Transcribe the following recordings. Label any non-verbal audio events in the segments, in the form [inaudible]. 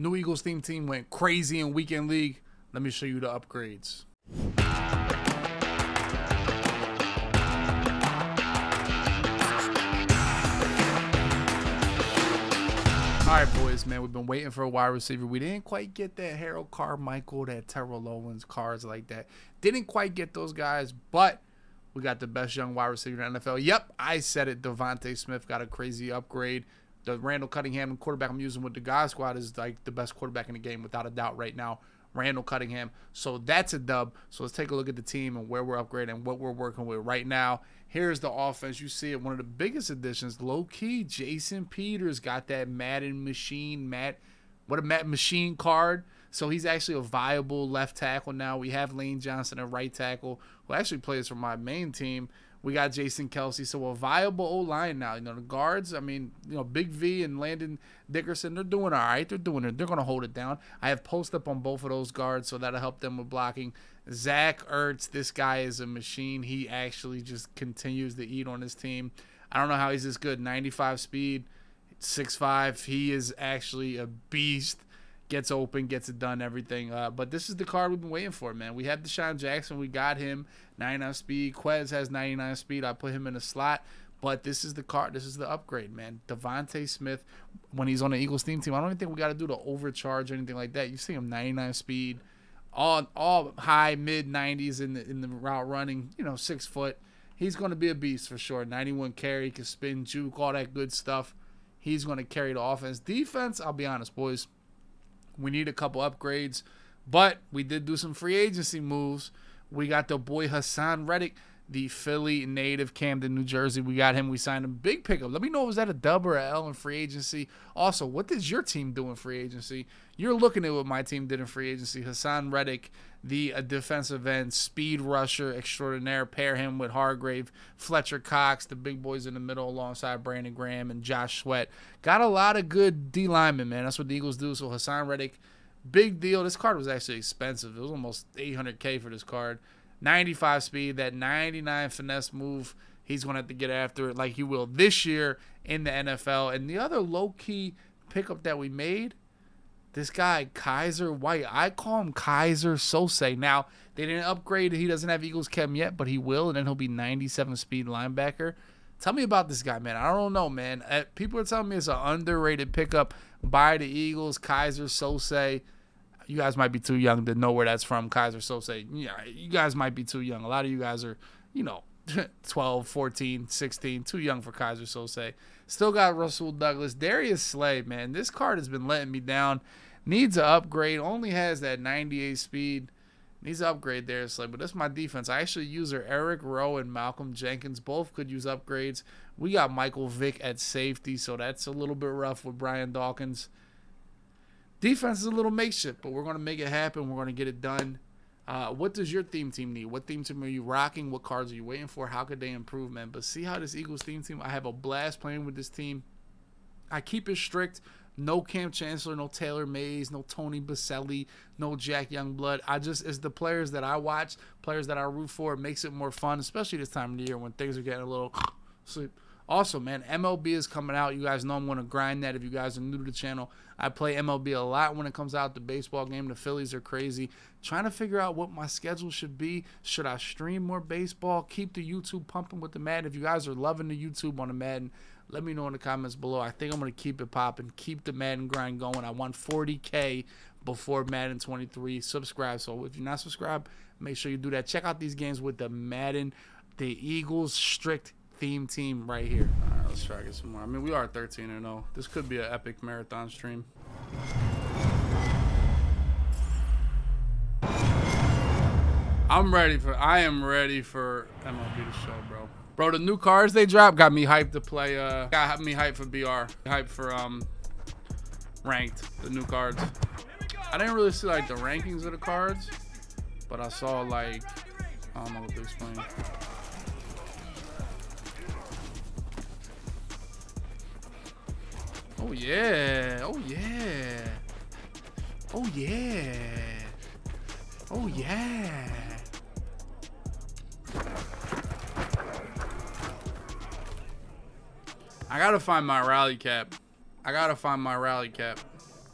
New Eagles theme team went crazy in weekend league. Let me show you the upgrades. All right, boys, man, we've been waiting for a wide receiver. We didn't quite get that Harold Carmichael, that Terrell Owens, cards like that. Didn't quite get those guys, but we got the best young wide receiver in the NFL. Yep, I said it. DeVonta Smith got a crazy upgrade. The Randall Cunningham quarterback I'm using with the God Squad is like the best quarterback in the game without a doubt right now. Randall Cunningham. So that's a dub. So let's take a look at the team and where we're upgrading and what we're working with right now. Here's the offense. You see it. One of the biggest additions, low key. Jason Peters got that Madden machine, Matt. What a Matt machine card. So he's actually a viable left tackle now. We have Lane Johnson, a right tackle, who actually plays for my main team. We got Jason Kelce, so a viable O line now. You know the guards. I mean, you know Big V and Landon Dickerson, they're doing all right. They're doing it. They're going to hold it down. I have post up on both of those guards, so that'll help them with blocking. Zach Ertz, this guy is a machine. He actually just continues to eat on his team. I don't know how he's this good. 95 speed, 6'5". He is actually a beast gets open, gets it done, everything. Uh, but this is the card we've been waiting for, man. We had DeSean Jackson, we got him 99 speed. Quez has 99 speed. I put him in a slot. But this is the card. This is the upgrade, man. DeVonta Smith, when he's on the Eagles team team, I don't even think we got to do the overcharge or anything like that. You see him 99 speed, all all high mid 90s in the in the route running. You know, six foot. He's going to be a beast for sure. 91 carry, can spin, juke, all that good stuff. He's going to carry the offense. Defense, I'll be honest, boys we need a couple upgrades, but we did do some free agency moves. We got the boy Haason Reddick, the Philly native, Camden, New Jersey. We got him. We signed him. Big pickup. Let me know was that a dub or a L in free agency. Also, what does your team do in free agency? You're looking at what my team did in free agency. Haason Reddick, the defensive end, speed rusher extraordinaire. Pair him with Hargrave, Fletcher Cox, the big boys in the middle alongside Brandon Graham and Josh Sweat. Got a lot of good D linemen, man. That's what the Eagles do. So Haason Reddick, big deal. This card was actually expensive. It was almost 800K for this card. 95 speed, that 99 finesse move. He's going to have to get after it like he will this year in the NFL. And the other low key pickup that we made, this guy, Kyzir White. I call him Keyser Söze. Now, they didn't upgrade. He doesn't have Eagles Chem yet, but he will. And then he'll be 97 speed linebacker. Tell me about this guy, man. I don't know, man. Uh, people are telling me it's an underrated pickup by the Eagles, Keyser Söze you guys might be too young to know where that's from. Keyser Söze. Yeah, you guys might be too young. A lot of you guys are, you know, [laughs] 12, 14, 16, too young for Keyser Söze. Still got Rasul Douglas. Darius Slay, man. This card has been letting me down. Needs an upgrade. Only has that 98 speed. Needs an upgrade there, Slay. But that's my defense. I actually use her Eric Rowe and Malcolm Jenkins. Both could use upgrades. We got Michael Vick at safety, so that's a little bit rough with Brian Dawkins. Defense is a little makeshift, but we're going to make it happen. We're going to get it done. Uh, what does your theme team need? What theme team are you rocking? What cards are you waiting for? How could they improve, man? But see how this Eagles theme team, I have a blast playing with this team. I keep it strict. No Kam Chancellor, no Taylor Mays, no Tony Boselli, no Jack Youngblood. I just, it's the players that I watch, players that I root for. It makes it more fun, especially this time of the year when things are getting a little [sniffs] sleep. Also, man, MLB is coming out. You guys know I'm going to grind that. If you guys are new to the channel, I play MLB a lot when it comes out. The baseball game, the Phillies are crazy. Trying to figure out what my schedule should be. Should I stream more baseball? Keep the YouTube pumping with the Madden. If you guys are loving the YouTube on the Madden, let me know in the comments below. I think I'm going to keep it popping, keep the Madden grind going. I want 40K before Madden 23. Subscribe. So if you're not subscribed, make sure you do that. Check out these games with the Madden, the Eagles strict theme team right here. All right, let's try to get some more. I mean, we are 13 and 0. This could be an epic marathon stream. I'm ready for. I am ready for MLB to show, bro. Bro, the new cars they dropped got me hyped to play. Uh, got me hyped for BR. Hyped for um, ranked. The new cards. I didn't really see like the rankings of the cards, but I saw like I don't know what to explain. Oh yeah. Oh yeah. Oh yeah. Oh yeah. I gotta find my rally cap. I gotta find my rally cap.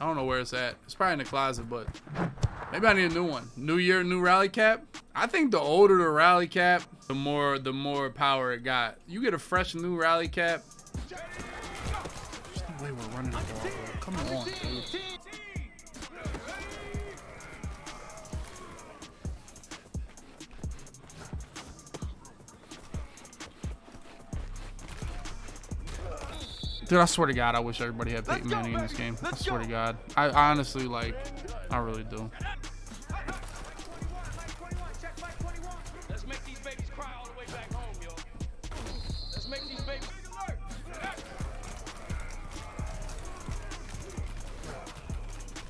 I don't know where it's at. It's probably in the closet, but maybe I need a new one. New year, new rally cap. I think the older the rally cap, the more the more power it got. You get a fresh new rally cap. Way we're running Dude, I swear to God, I wish everybody had Peyton Manning in this game. I swear to God. I honestly, like, I really do.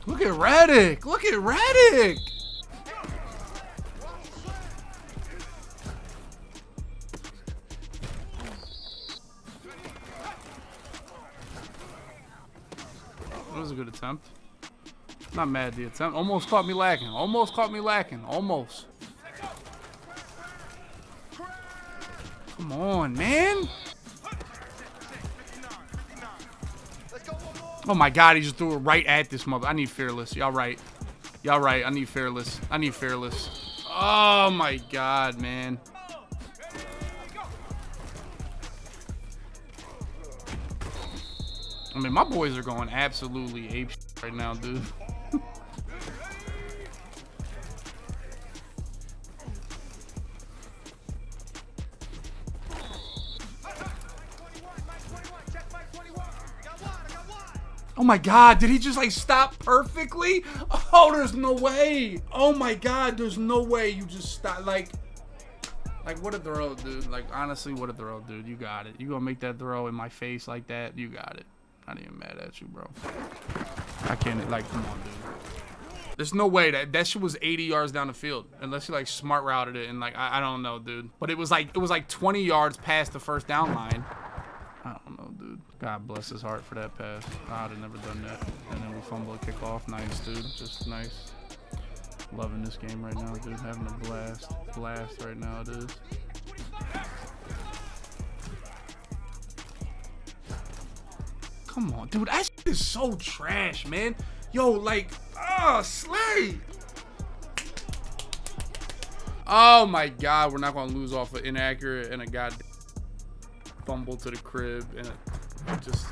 Look at Reddick! Look at Reddick! That was a good attempt. Not mad at the attempt. Almost caught me lacking. Almost caught me lacking. Almost. Come on, man. Oh my god, he just threw it right at this mother. I need fearless. Y'all right. Y'all right. I need fearless. I need fearless. Oh my god, man. I mean, my boys are going absolutely ape right now, dude. Oh my god, did he just like stop perfectly? Oh, there's no way. Oh my god, there's no way you just stop like like what a throw, dude. Like honestly, what a throw, dude. You got it. You gonna make that throw in my face like that? You got it. Not even mad at you, bro. I can't like come on, dude. There's no way that that shit was 80 yards down the field unless you like smart routed it and like I, I don't know, dude. But it was like it was like 20 yards past the first down line. I don't know, dude. God bless his heart for that pass. I'd have never done that. And then we fumble a kickoff. Nice, dude. Just nice. Loving this game right now, dude. Having a blast. Blast right now, it Come on, dude. That is so trash, man. Yo, like, ah, Slay. Oh my God, we're not gonna lose off an inaccurate and a god fumble to the crib and it just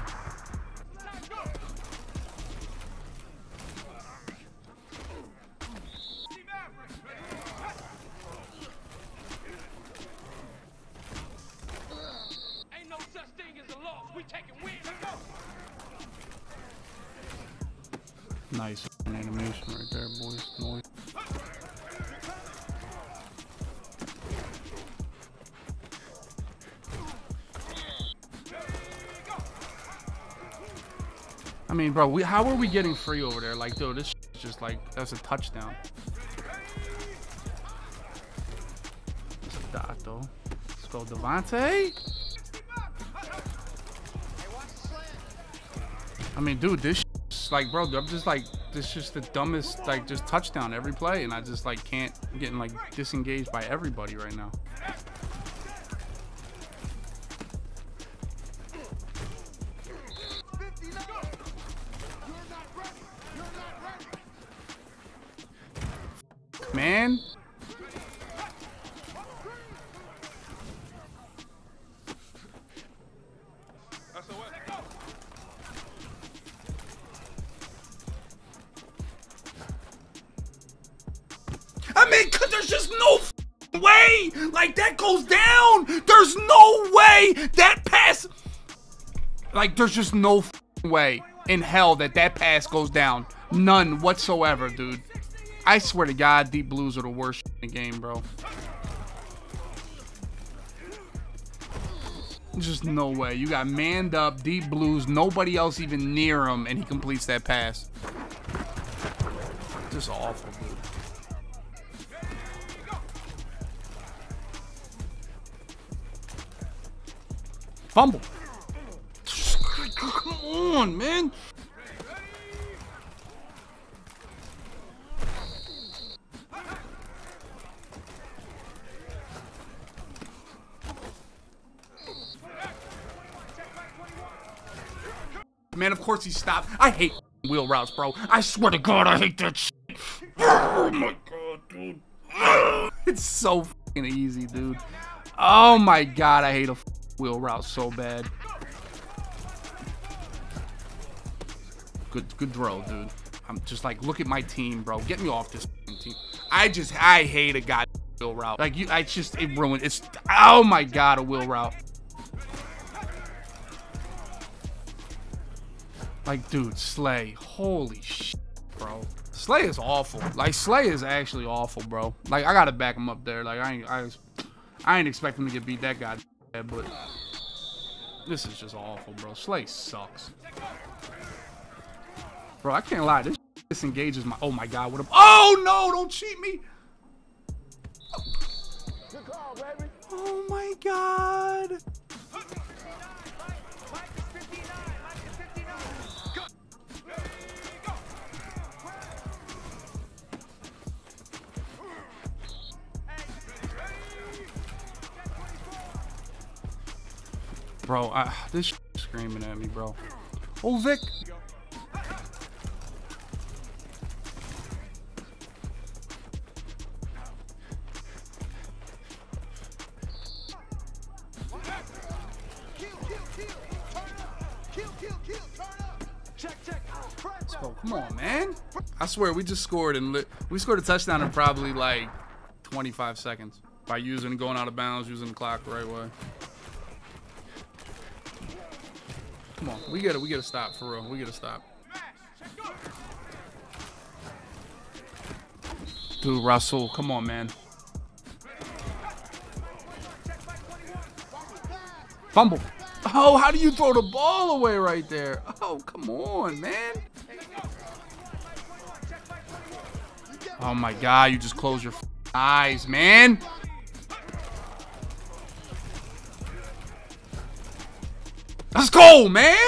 Nice animation right there, boys. Noise. I mean, bro, we, how are we getting free over there? Like, dude, this is just like, that's a touchdown. Dot, though. Let's go, DeVonta. I mean, dude, this like, bro, I'm just like, this is just the dumbest, like, just touchdown every play, and I just like can't I'm getting like disengaged by everybody right now. Man. Like that goes down. There's no way that pass. Like, there's just no way in hell that that pass goes down. None whatsoever, dude. I swear to God, Deep Blues are the worst in the game, bro. Just no way. You got manned up, Deep Blues, nobody else even near him, and he completes that pass. Just awful, dude. Fumble. Come on, man. Man, of course he stopped. I hate wheel routes, bro. I swear to God, I hate that shit. Oh my God, dude. [laughs] It's so easy, dude. Oh my God, I hate a wheel route so bad. Good, good throw, dude. I'm just like, look at my team, bro. Get me off this team. I just, I hate a god wheel route. Like you, I just, it ruined. It's, oh my god, a wheel route. Like, dude, Slay. Holy shit, bro. Slay is awful. Like, Slay is actually awful, bro. Like, I gotta back him up there. Like, I ain't, I, I ain't expecting to get beat that guy, but this is just awful, bro. Slay sucks. Bro, I can't lie. This disengages my. Oh my god, what a. Oh no! Don't cheat me. Oh my god. Bro, I, this screaming at me, bro. Oh, Vick. Let's go. Come on, man. I swear, we just scored and we scored a touchdown in probably like 25 seconds by using going out of bounds, using the clock the right way. Come on, we gotta We gotta stop for real. We gotta stop. Dude, Russell, come on, man. Fumble. Oh, how do you throw the ball away right there? Oh, come on, man. Oh my God, you just close your eyes, man. Let's go, man.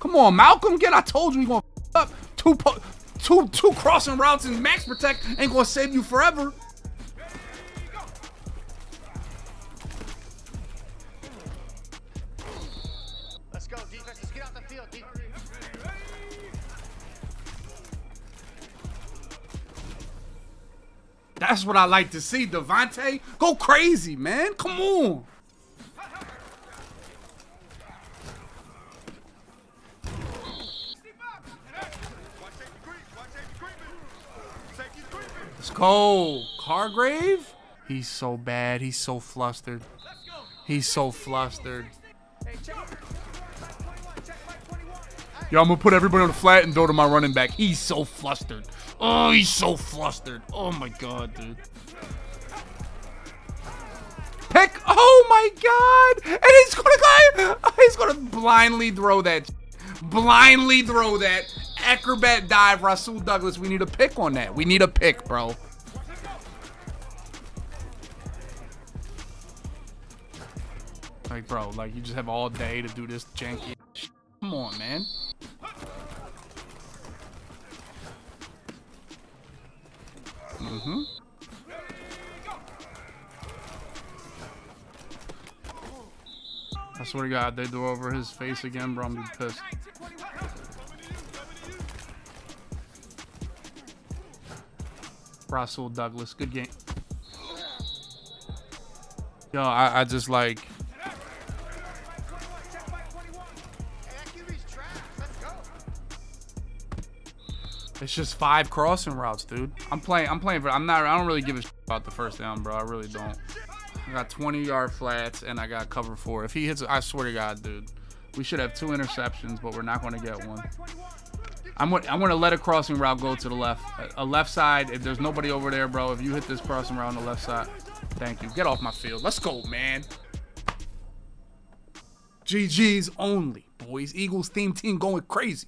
Come on, Malcolm. Get. I told you we gonna up two two two crossing routes and max protect ain't gonna save you forever. Let's go, defense. Let's get out the field. Defense. That's what I like to see. DeVonta, go crazy, man. Come on. Let's. Hargrave? He's so bad. He's so flustered. He's so flustered. Yo, I'm gonna put everybody on the flat and throw to my running back. He's so flustered. Oh, he's so flustered. Oh my god, dude. Pick. Oh my god. And he's gonna go. He's gonna blindly throw that. Blindly throw that. Acrobat dive, Rasul Douglas. We need a pick on that. We need a pick, bro. Like, bro, like you just have all day to do this janky. shit. Come on, man. Mm-hmm. I swear to God, they do over his face again, bro. I'm be pissed. Rasul Douglas, good game. Yo, I, I just like It's just five crossing routes, dude. I'm playing. I'm playing for. I'm not. I don't really give a about the first down, bro. I really don't. I got 20 yard flats and I got cover four. If he hits, I swear to God, dude, we should have two interceptions, but we're not going to get one. I'm I'm going to let a crossing route go to the left. A left side. If there's nobody over there, bro, if you hit this crossing route on the left side, thank you. Get off my field. Let's go, man. GG's only, boys. Eagles theme team going crazy.